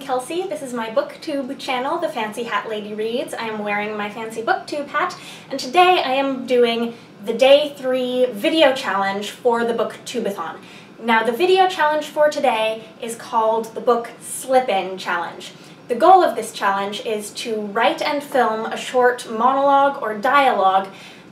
Kelsey. This is my booktube channel, The Fancy Hat Lady Reads. I am wearing my fancy booktube hat, and today I am doing the day three video challenge for the booktubeathon. Now, the video challenge for today is called the Book Slip-In Challenge. The goal of this challenge is to write and film a short monologue or dialogue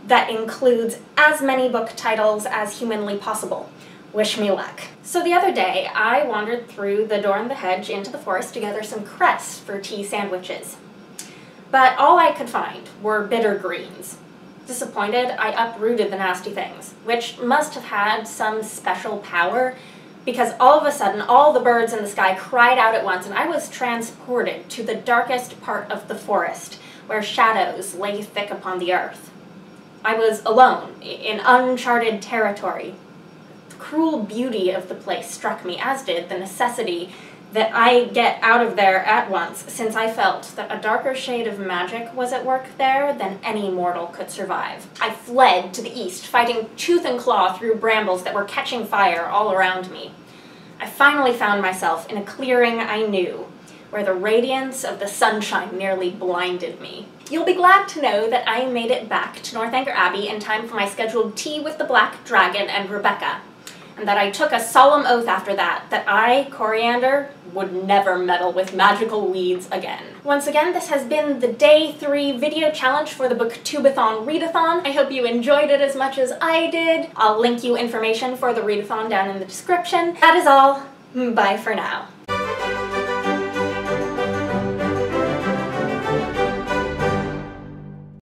that includes as many book titles as humanly possible. Wish me luck. So the other day, I wandered through the door in the hedge into the forest to gather some cress for tea sandwiches. But all I could find were bitter greens. Disappointed, I uprooted the nasty things, which must have had some special power because all of a sudden all the birds in the sky cried out at once and I was transported to the darkest part of the forest where shadows lay thick upon the earth. I was alone, in uncharted territory, cruel beauty of the place struck me, as did the necessity that I get out of there at once, since I felt that a darker shade of magic was at work there than any mortal could survive. I fled to the east, fighting tooth and claw through brambles that were catching fire all around me. I finally found myself in a clearing I knew, where the radiance of the sunshine nearly blinded me. You'll be glad to know that I made it back to Northanger Abbey in time for my scheduled tea with the Black Dragon and Rebecca, and that I took a solemn oath after that that I, Coriander, would never meddle with magical weeds again. Once again, this has been the day three video challenge for the Booktubeathon Readathon. I hope you enjoyed it as much as I did. I'll link you information for the readathon down in the description. That is all. Bye for now.